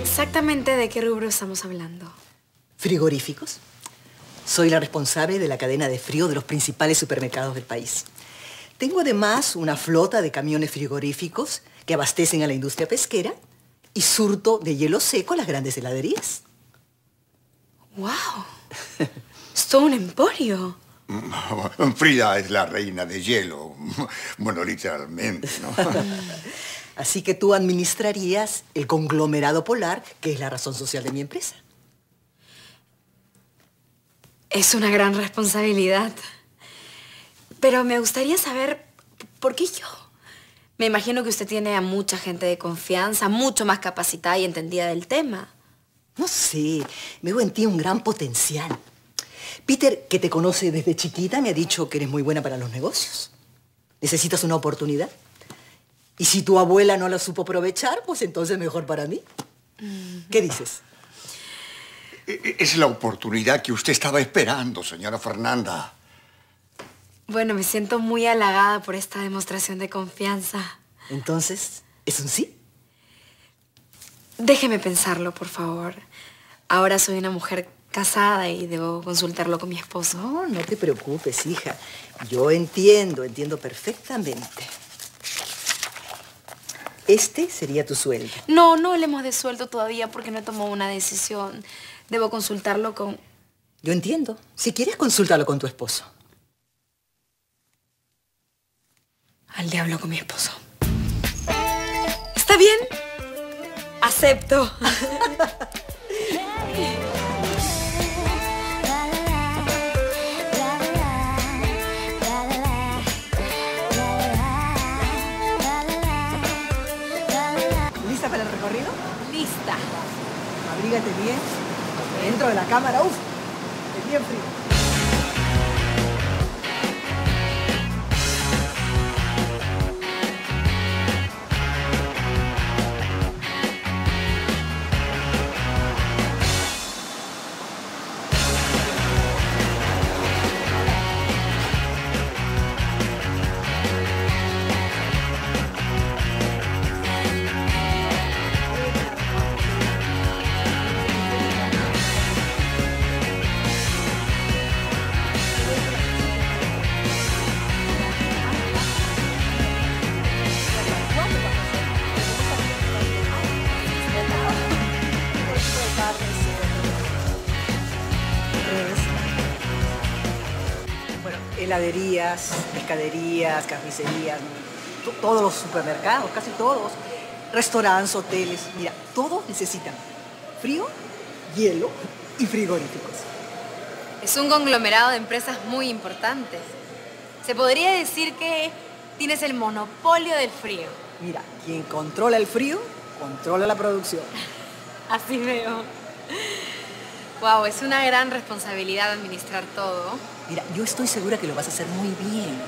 exactamente de qué rubro estamos hablando. ¿Frigoríficos? Soy la responsable de la cadena de frío de los principales supermercados del país. Tengo además una flota de camiones frigoríficos que abastecen a la industria pesquera y surto de hielo seco a las grandes heladerías. ¡Wow! es todo un emporio. Frida es la reina de hielo, bueno, literalmente, ¿no? Así que tú administrarías el conglomerado polar, que es la razón social de mi empresa. Es una gran responsabilidad. Pero me gustaría saber, ¿por qué yo? Me imagino que usted tiene a mucha gente de confianza, mucho más capacitada y entendida del tema. No sé, veo en ti un gran potencial. Peter, que te conoce desde chiquita, me ha dicho que eres muy buena para los negocios. ¿Necesitas una oportunidad? Y si tu abuela no la supo aprovechar, pues entonces mejor para mí. ¿Qué dices? E, e, es la oportunidad que usted estaba esperando, señora Fernanda. Bueno, me siento muy halagada por esta demostración de confianza. Entonces, ¿es un sí? Déjeme pensarlo, por favor. Ahora soy una mujer casada y debo consultarlo con mi esposo. No, no te preocupes, hija. Yo entiendo, entiendo perfectamente. Este sería tu sueldo. No, no hablemos de sueldo todavía porque no he tomado una decisión. Debo consultarlo con... Yo entiendo. Si quieres, consúltalo con tu esposo. Al diablo con mi esposo. ¿Está bien? Acepto. abrígate bien. Dentro de la cámara, uff, es bien frío. Heladerías, pescaderías, carnicerías, todos los supermercados, casi todos, restaurantes, hoteles, mira, todos necesitan frío, hielo y frigoríficos. Es un conglomerado de empresas muy importantes. Se podría decir que tienes el monopolio del frío. Mira, quien controla el frío, controla la producción. Así veo. Wow, es una gran responsabilidad administrar todo. Mira, yo estoy segura que lo vas a hacer muy bien.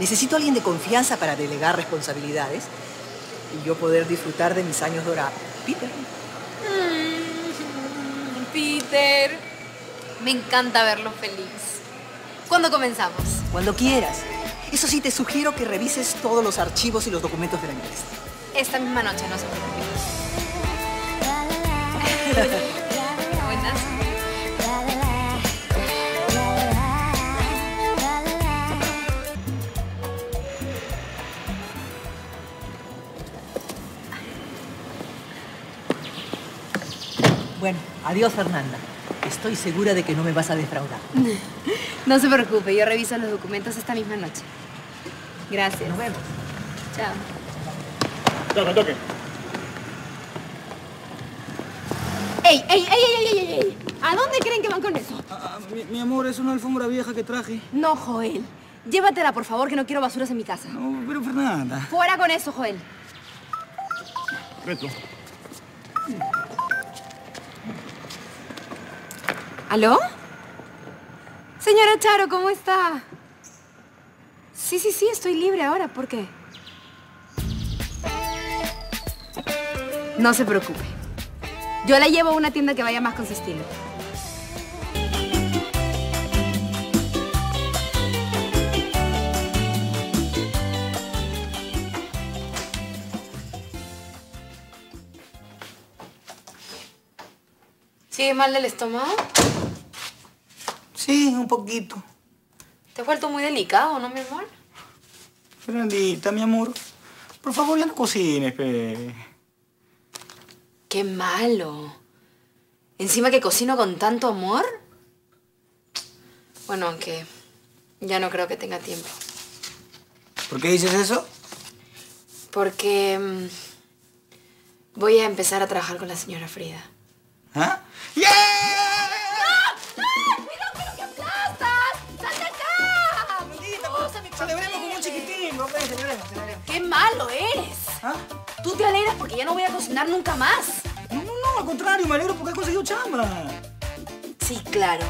Necesito a alguien de confianza para delegar responsabilidades y yo poder disfrutar de mis años dorados. Peter. Mm, Peter. Me encanta verlo feliz. ¿Cuándo comenzamos? Cuando quieras. Eso sí, te sugiero que revises todos los archivos y los documentos de la empresa. Esta misma noche, no se preocupe. Bueno, adiós Fernanda. Estoy segura de que no me vas a defraudar. No se preocupe, yo reviso los documentos esta misma noche. Gracias. Nos vemos. Chao. Toque, toque. ¡Ey, ey, ey, ey, ey, ey! ¿A dónde creen que van con eso? Ah, mi, amor, es una alfombra vieja que traje. No, Joel. Llévatela, por favor, que no quiero basuras en mi casa. No, pero Fernanda. Fuera con eso, Joel. Reto. ¿Aló? Señora Charo, ¿cómo está? Sí, sí, sí, estoy libre ahora. ¿Por qué? No se preocupe. Yo la llevo a una tienda que vaya más con su estilo. ¿Sigue mal del estómago? Sí, un poquito. ¿Te has vuelto muy delicado, no, mi amor? Fernandita, mi amor. Por favor, ya no cocines, pe. Qué malo. Encima que cocino con tanto amor. Bueno, aunque ya no creo que tenga tiempo. ¿Por qué dices eso? Porque mm, voy a empezar a trabajar con la señora Frida. ¿Ah? ¡Yeah! Celebremos como un chiquitín, no, pe, celebremos, celebremos. ¡Qué malo eres! ¿Ah? Tú te alegras porque ya no voy a cocinar nunca más. No, no, no, al contrario, me alegro porque has conseguido chamba. Sí, claro.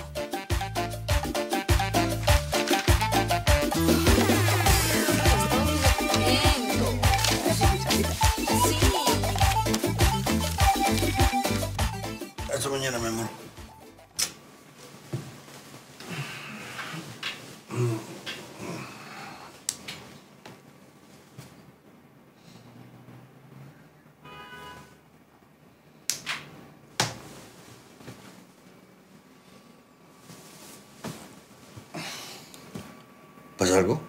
Algo?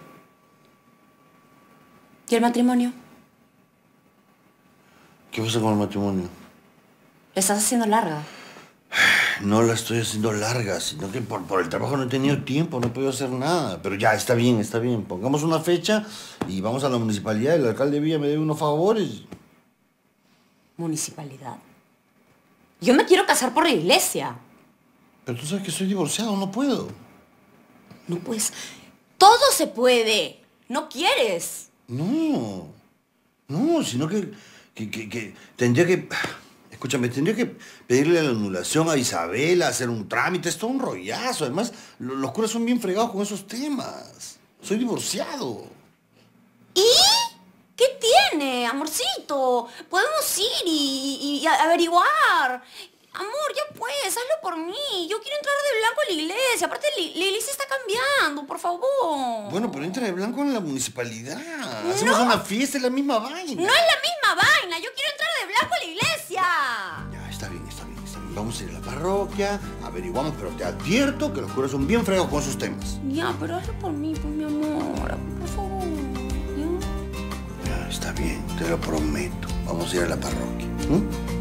¿Y el matrimonio? ¿Qué pasa con el matrimonio? ¿Le estás haciendo larga? No la estoy haciendo larga, sino que por, por el trabajo no he tenido tiempo, no he podido hacer nada. Pero ya, está bien, está bien. Pongamos una fecha y vamos a la municipalidad. El alcalde Villa me debe unos favores. Municipalidad. Yo me quiero casar por la iglesia. Pero tú sabes que soy divorciado, no puedo. No puedes. Todo se puede. No quieres. No, no, sino que, que, que- que tendría que... Escúchame, tendría que pedirle la anulación a Isabela, hacer un trámite, es todo un rollazo. Además, lo- los curas son bien fregados con esos temas. Soy divorciado. ¿Y? ¿Qué tiene, amorcito? Podemos ir y, y- y a- averiguar. Amor, ya pues, hazlo por mí. Yo quiero entrar de blanco a la iglesia. Aparte, la, la iglesia está cambiando, por favor. Bueno, pero entra de blanco en la municipalidad. Hacemos una fiesta, es la misma vaina. No es la misma vaina. Yo quiero entrar de blanco a la iglesia. Ya, está bien, está bien, está bien. Vamos a ir a la parroquia, averiguamos, pero te advierto que los curas son bien fregados con esos temas. Ya, pero hazlo por mí, por mi amor. Por favor. ¿ya? Ya, está bien, te lo prometo. Vamos a ir a la parroquia. ¿m?